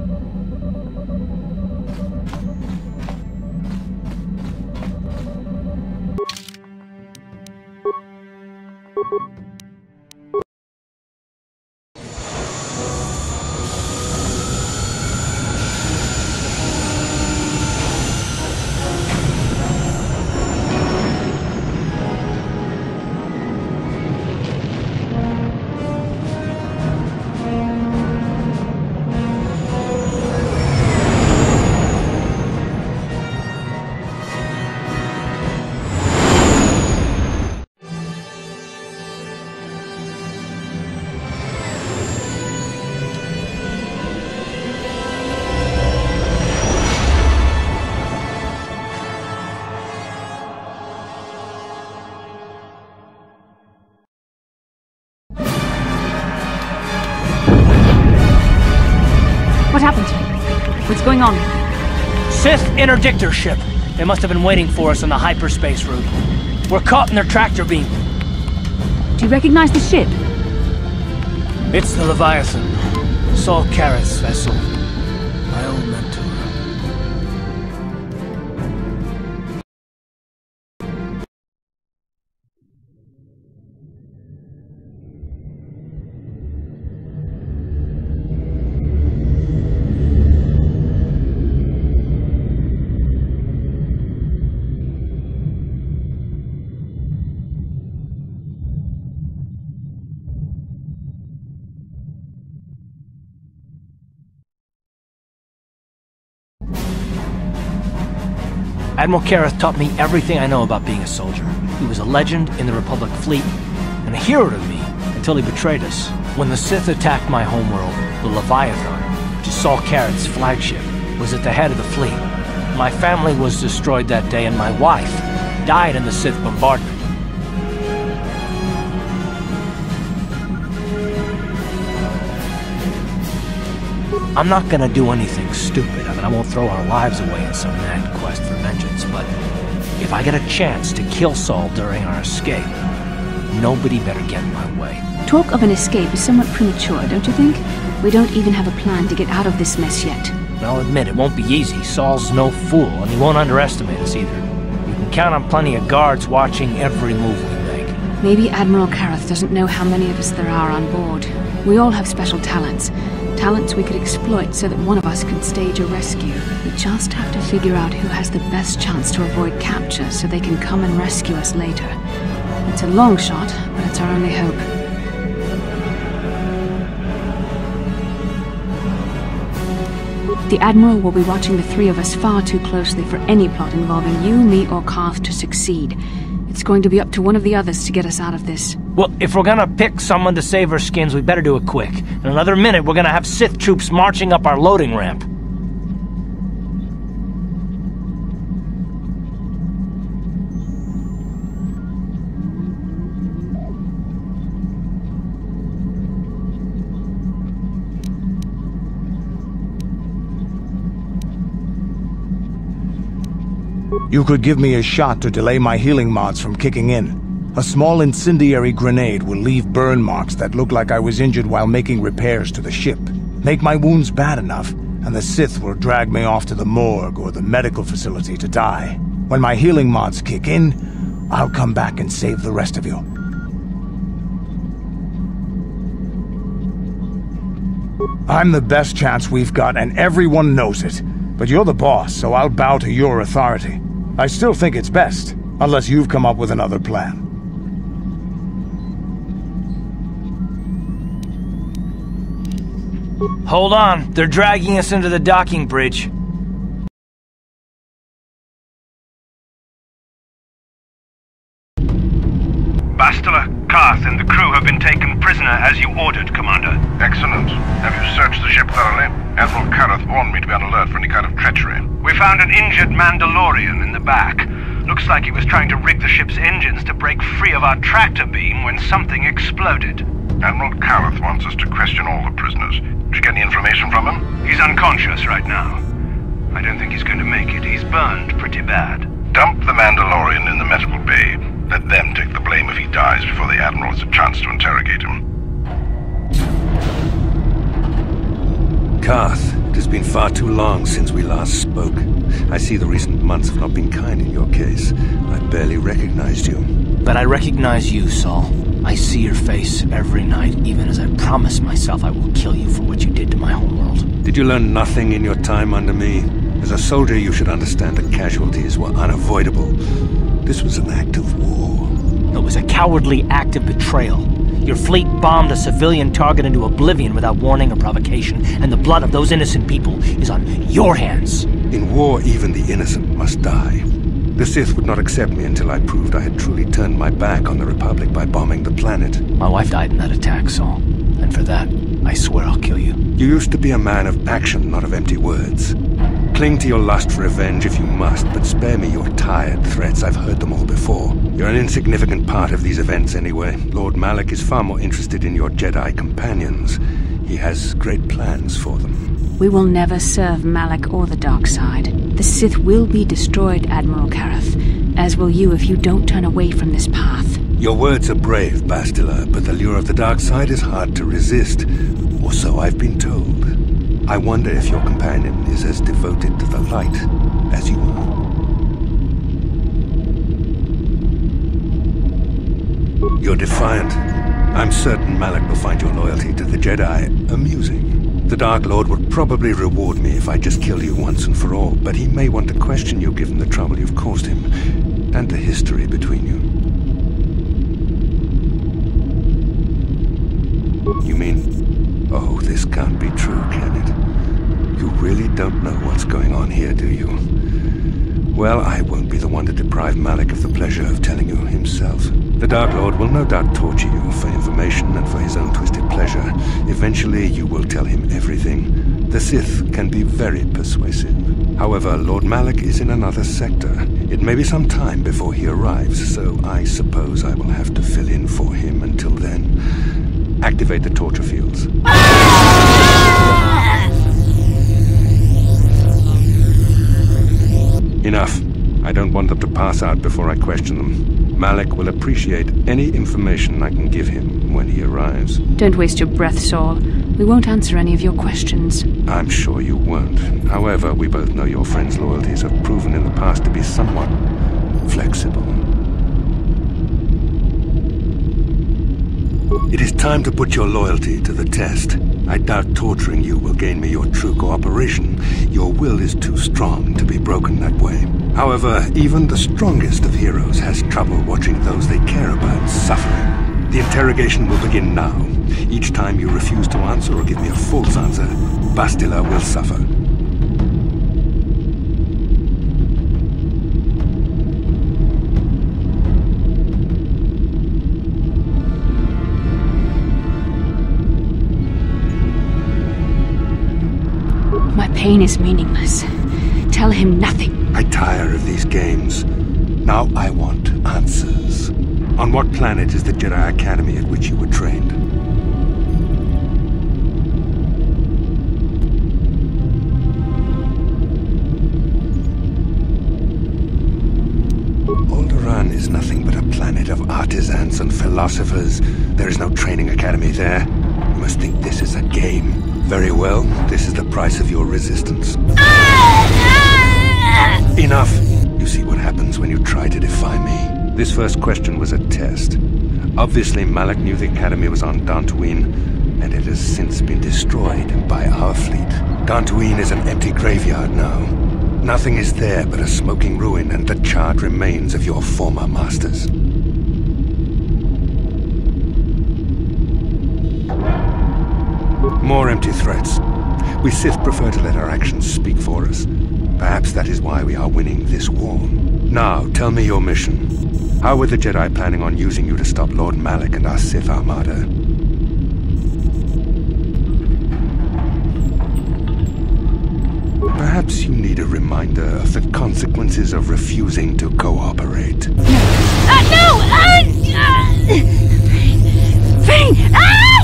What What's going on? Sith interdictor ship. They must have been waiting for us on the hyperspace route. We're caught in their tractor beam. Do you recognize the ship? It's the Leviathan. Saul Karath's vessel. My old mentor. Admiral Karath taught me everything I know about being a soldier. He was a legend in the Republic fleet, and a hero to me until he betrayed us. When the Sith attacked my homeworld, the Leviathan, which is Saul Karath's flagship, was at the head of the fleet. My family was destroyed that day, and my wife died in the Sith bombardment. I'm not gonna do anything stupid. I mean, I won't throw our lives away in some mad quest for vengeance, but if I get a chance to kill Saul during our escape, nobody better get in my way. Talk of an escape is somewhat premature, don't you think? We don't even have a plan to get out of this mess yet. I'll admit it won't be easy. Saul's no fool, and he won't underestimate us either. You can count on plenty of guards watching every move we make. Maybe Admiral Karath doesn't know how many of us there are on board. We all have special talents. Talents we could exploit so that one of us could stage a rescue. We just have to figure out who has the best chance to avoid capture so they can come and rescue us later. It's a long shot, but it's our only hope. The Admiral will be watching the three of us far too closely for any plot involving you, me, or Carth to succeed. It's going to be up to one of the others to get us out of this. Well, if we're gonna pick someone to save our skins, we better do it quick. In another minute, we're gonna have Sith troops marching up our loading ramp. You could give me a shot to delay my healing mods from kicking in. A small incendiary grenade will leave burn marks that look like I was injured while making repairs to the ship. Make my wounds bad enough, and the Sith will drag me off to the morgue or the medical facility to die. When my healing mods kick in, I'll come back and save the rest of you. I'm the best chance we've got, and everyone knows it. But you're the boss, so I'll bow to your authority. I still think it's best, unless you've come up with another plan. Hold on, they're dragging us into the docking bridge. Carth, and the crew have been taken prisoner as you ordered, Commander. Excellent. Have you searched the ship thoroughly? Admiral Karath warned me to be on alert for any kind of treachery. We found an injured Mandalorian in the back. Looks like he was trying to rig the ship's engines to break free of our tractor beam when something exploded. Admiral Karath wants us to question all the prisoners. Did you get any information from him? He's unconscious right now. I don't think he's going to make it. He's burned pretty bad. Dump the Mandalorian in the medical bay. Let them take the blame if he dies before the Admiral has a chance to interrogate him. Carth, it has been far too long since we last spoke. I see the recent months have not been kind in your case. I barely recognized you. But I recognize you, Saul. I see your face every night, even as I promise myself I will kill you for what you did to my homeworld. Did you learn nothing in your time under me? As a soldier, you should understand that casualties were unavoidable. This was an act of war. It was a cowardly act of betrayal. Your fleet bombed a civilian target into oblivion without warning or provocation, and the blood of those innocent people is on your hands. In war, even the innocent must die. The Sith would not accept me until I proved I had truly turned my back on the Republic by bombing the planet. My wife died in that attack, Saul. And for that, I swear I'll kill you. You used to be a man of action, not of empty words. Cling to your lust for revenge if you must, but spare me your tired threats. I've heard them all before. You're an insignificant part of these events anyway. Lord Malak is far more interested in your Jedi companions. He has great plans for them. We will never serve Malak or the dark side. The Sith will be destroyed, Admiral Karath, as will you if you don't turn away from this path. Your words are brave, Bastila, but the lure of the dark side is hard to resist. Or so I've been told. I wonder if your companion is as devoted to the light as you are. You're defiant. I'm certain Malak will find your loyalty to the Jedi amusing. The Dark Lord would probably reward me if I just killed you once and for all, but he may want to question you given the trouble you've caused him, and the history between you. You mean... Oh, this can't be true, can it? You really don't know what's going on here, do you? Well, I won't be the one to deprive Malak of the pleasure of telling you himself. The Dark Lord will no doubt torture you for information and for his own twisted pleasure. Eventually, you will tell him everything. The Sith can be very persuasive. However, Lord Malak is in another sector. It may be some time before he arrives, so I suppose I will have to fill in for him until then. Activate the torture fields. Enough. I don't want them to pass out before I question them. Malak will appreciate any information I can give him when he arrives. Don't waste your breath, Saul. We won't answer any of your questions. I'm sure you won't. However, we both know your friend's loyalties have proven in the past to be somewhat flexible. It is time to put your loyalty to the test. I doubt torturing you will gain me your true cooperation. Your will is too strong to be broken that way. However, even the strongest of heroes has trouble watching those they care about suffering. The interrogation will begin now. Each time you refuse to answer or give me a false answer, Bastila will suffer. Pain is meaningless. Tell him nothing. I tire of these games. Now I want answers. On what planet is the Jedi Academy at which you were trained? Alderaan is nothing but a planet of artisans and philosophers. There is no training academy there. You must think this is a game. Very well, this is the price of your resistance. Enough! You see what happens when you try to defy me. This first question was a test. Obviously, Malak knew the Academy was on Dantooine, and it has since been destroyed by our fleet. Dantooine is an empty graveyard now. Nothing is there but a smoking ruin and the charred remains of your former masters. More empty threats. We Sith prefer to let our actions speak for us. Perhaps that is why we are winning this war. Now, tell me your mission. How were the Jedi planning on using you to stop Lord Malak and our Sith Armada? Perhaps you need a reminder of the consequences of refusing to cooperate. Uh, no! Uh, uh! Ah!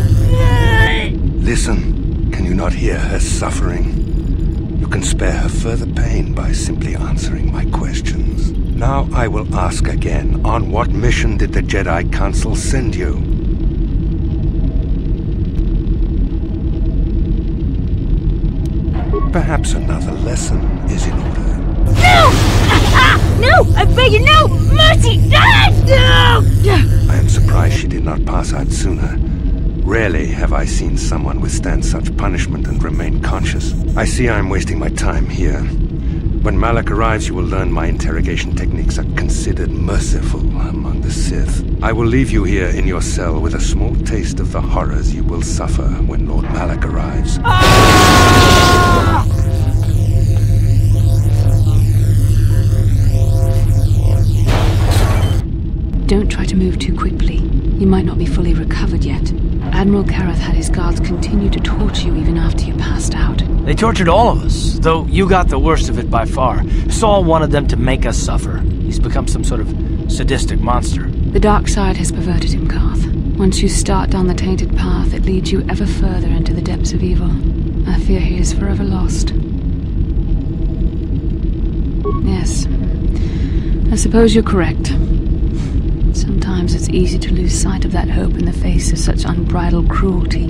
Hear her suffering? You can spare her further pain by simply answering my questions. Now I will ask again, on what mission did the Jedi Council send you? Perhaps another lesson is in order. No! Ah, no! I beg you, no! Mercy! Ah, no! I am surprised she did not pass out sooner. Rarely have I seen someone withstand such punishment and remain conscious. I see I am wasting my time here. When Malak arrives, you will learn my interrogation techniques are considered merciful among the Sith. I will leave you here in your cell with a small taste of the horrors you will suffer when Lord Malak arrives. Don't try to move too quickly. You might not be fully recovered yet. Admiral Karath had his guards continue to torture you even after you passed out. They tortured all of us, though you got the worst of it by far. Saul wanted them to make us suffer. He's become some sort of sadistic monster. The dark side has perverted him, Carth. Once you start down the tainted path, it leads you ever further into the depths of evil. I fear he is forever lost. Yes. I suppose you're correct. Sometimes it's easy to lose sight of that hope in the face of such unbridled cruelty.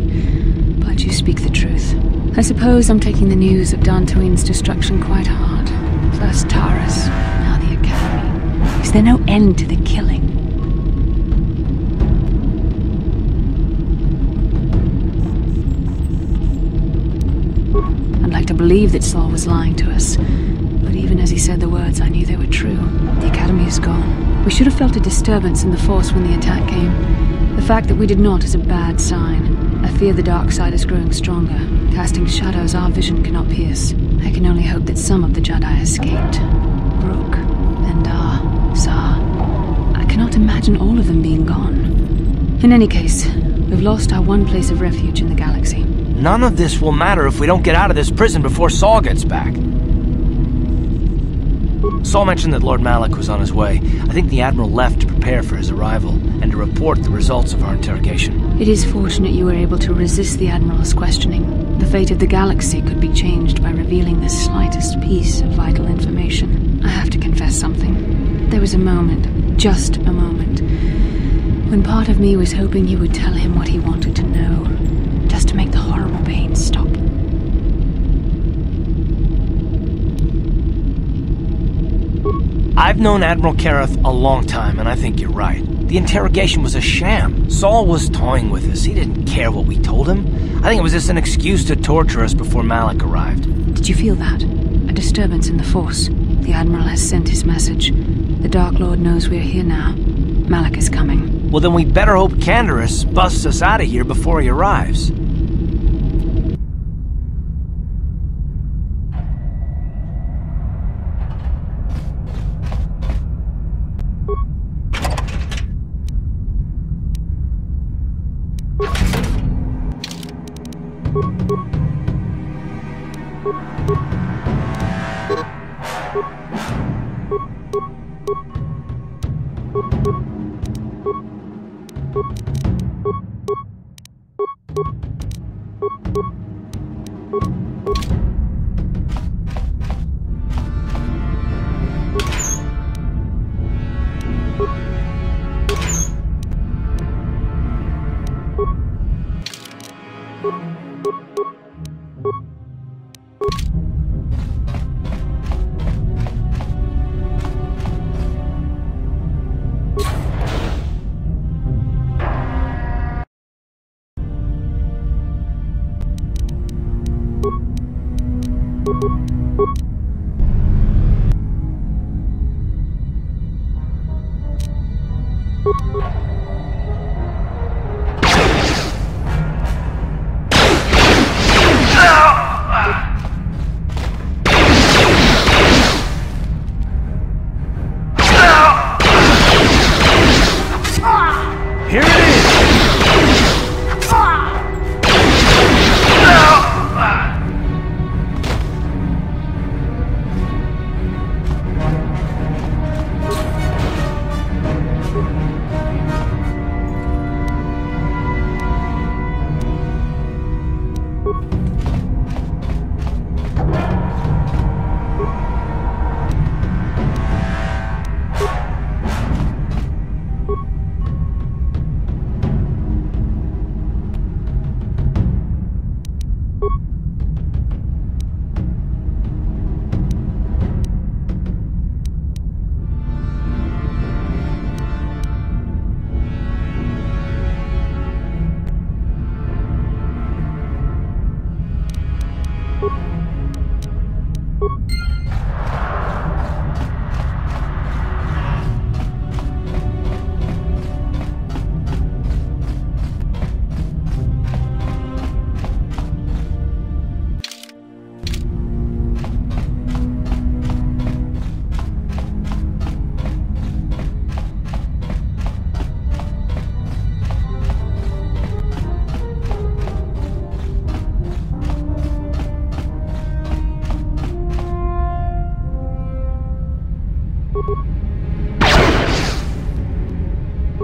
But you speak the truth. I suppose I'm taking the news of Dantooine's destruction quite hard. Plus Taris, now the Academy. Is there no end to the killing? I'd like to believe that Saul was lying to us. But even as he said the words, I knew they were true. The Academy is gone. We should have felt a disturbance in the Force when the attack came. The fact that we did not is a bad sign. I fear the dark side is growing stronger, casting shadows our vision cannot pierce. I can only hope that some of the Jedi escaped. Dorak, Vandar, Zhar. I cannot imagine all of them being gone. In any case, we've lost our one place of refuge in the galaxy. None of this will matter if we don't get out of this prison before Saul gets back. Saul mentioned that Lord Malak was on his way. I think the Admiral left to prepare for his arrival and to report the results of our interrogation. It is fortunate you were able to resist the Admiral's questioning. The fate of the galaxy could be changed by revealing the slightest piece of vital information. I have to confess something. There was a moment, just a moment, when part of me was hoping you would tell him what he wanted to know, just to make the horrible pain stop. I've known Admiral Karath a long time, and I think you're right. The interrogation was a sham. Saul was toying with us. He didn't care what we told him. I think it was just an excuse to torture us before Malak arrived. Did you feel that? A disturbance in the Force. The Admiral has sent his message. The Dark Lord knows we're here now. Malak is coming. Well, then we better hope Canderous busts us out of here before he arrives. Here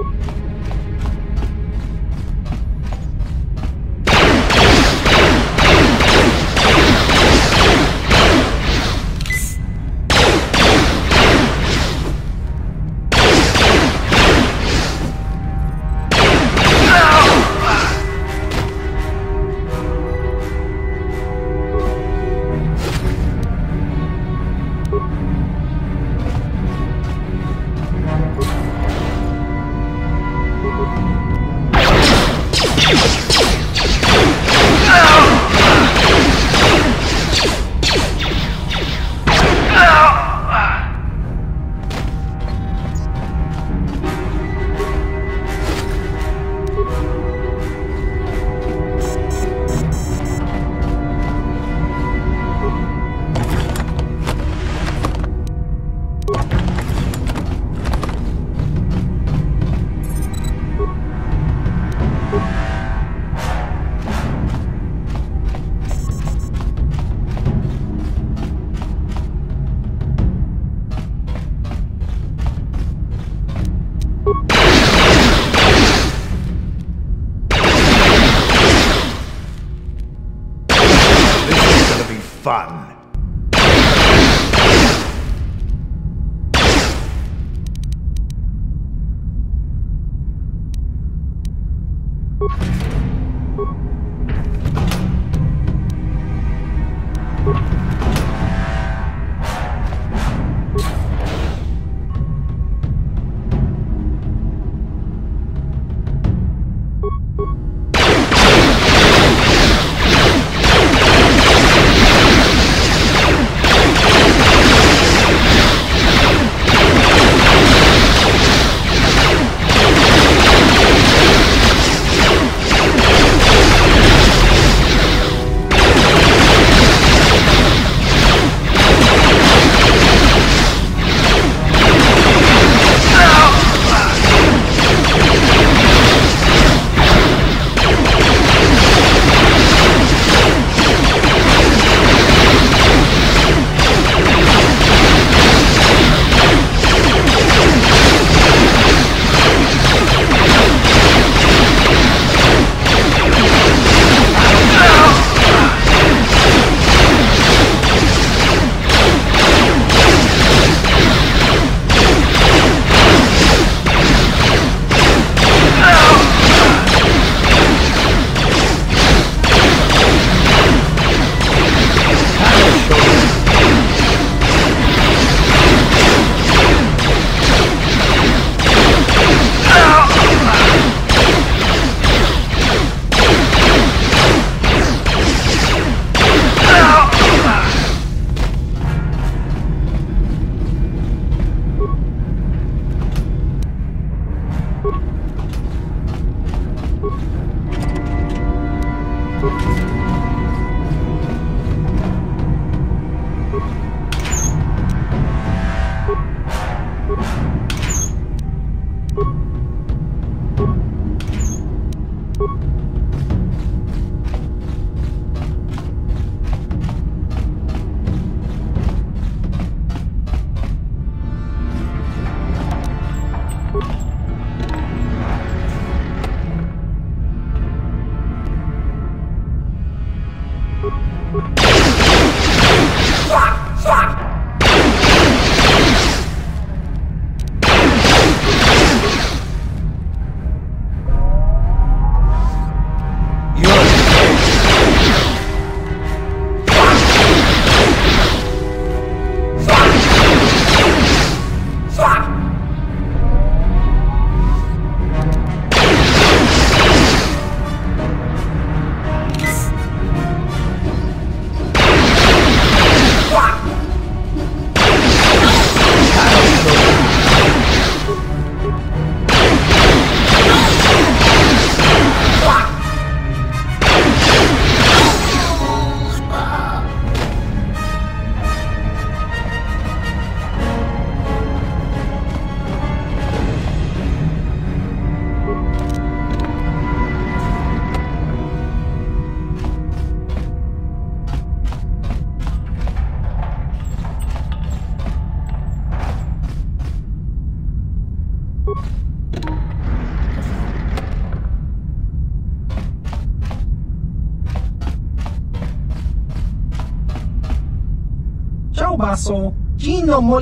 you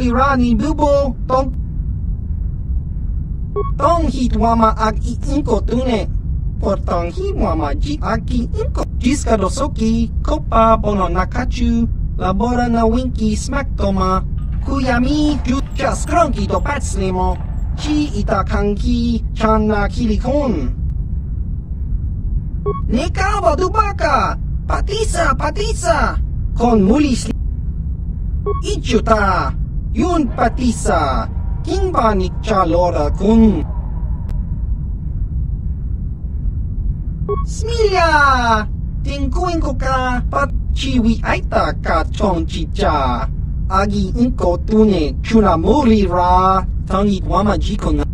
Irani bubo tong. Tong hit wama aki inko tune. Por tong hit wama ji aki inko. Jiska dosoki kopa pono nakachu labora na winki smack toma kuyami jucha skronki to patslemo chi ita kanki na kilikon. Nekawa dubaka patisa patisa kon mulis ichuta. Yun patisa, king ni chalora kun. Smilia, tingkuin ko ka, pat chiwi aita ka chong chicha. Agi inko tune chunamuri ra, tangi wama jiko na.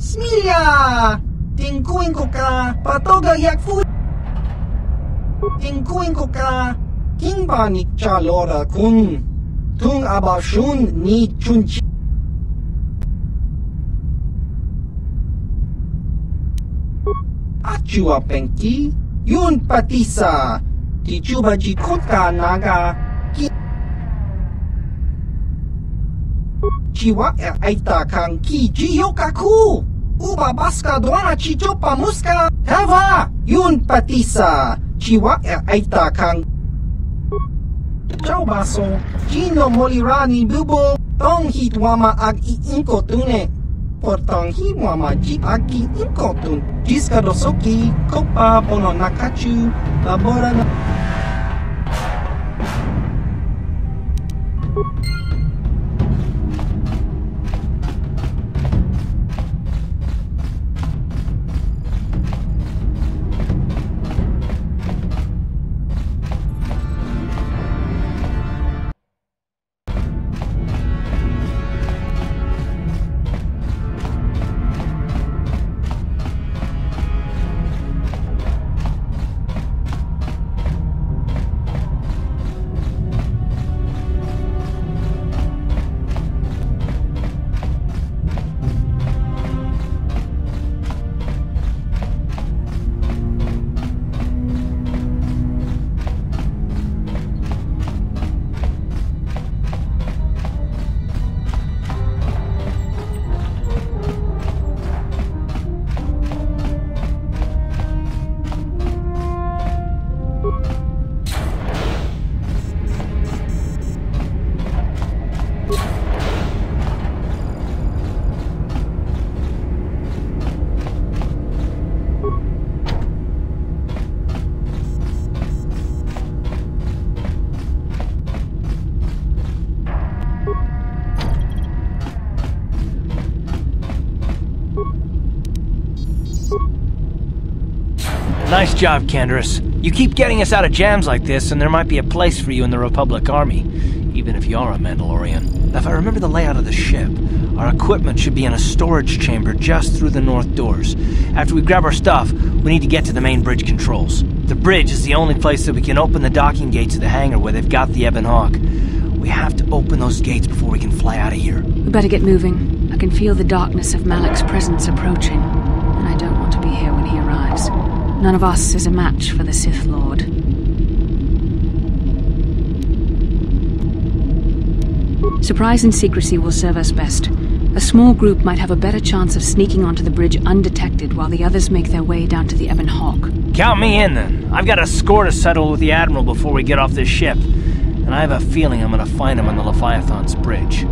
Smilia, tingkuin ko ka, patoga yakfu. Tingkuin ko ka, King ni chalora kun tung abaw shun ni chun chi. At chua pengki, yun patisa, ti chuba ji naga ki. Chiwa e aita kang ki ji yokaku. Uba baska doana chi chopa muska. Tava, yun patisa, chiwa e aita kang ki. Chaubaso, Gino Molirani Bubo, Tong Hitwama Ag Inkotune, Portong wama Jip Agi Inkotun, Disca Dosoki, Copa Bononakachu, Labora. Job, Canderous. You keep getting us out of jams like this, and there might be a place for you in the Republic Army, even if you are a Mandalorian. If I remember the layout of the ship, our equipment should be in a storage chamber just through the north doors. After we grab our stuff, we need to get to the main bridge controls. The bridge is the only place that we can open the docking gates of the hangar where they've got the Ebon Hawk. We have to open those gates before we can fly out of here. We better get moving. I can feel the darkness of Malak's presence approaching, and I don't want to be here when he arrives. None of us is a match for the Sith Lord. Surprise and secrecy will serve us best. A small group might have a better chance of sneaking onto the bridge undetected while the others make their way down to the Ebon Hawk. Count me in then. I've got a score to settle with the Admiral before we get off this ship. And I have a feeling I'm gonna find him on the Leviathan's bridge.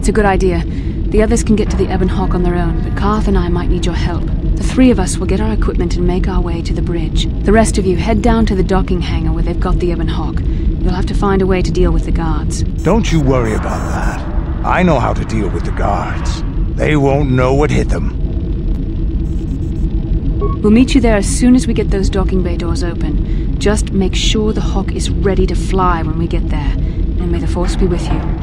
That's a good idea. The others can get to the Ebon Hawk on their own, but Carth and I might need your help. The three of us will get our equipment and make our way to the bridge. The rest of you head down to the docking hangar where they've got the Ebon Hawk. You'll have to find a way to deal with the guards. Don't you worry about that. I know how to deal with the guards. They won't know what hit them. We'll meet you there as soon as we get those docking bay doors open. Just make sure the Hawk is ready to fly when we get there. And may the Force be with you.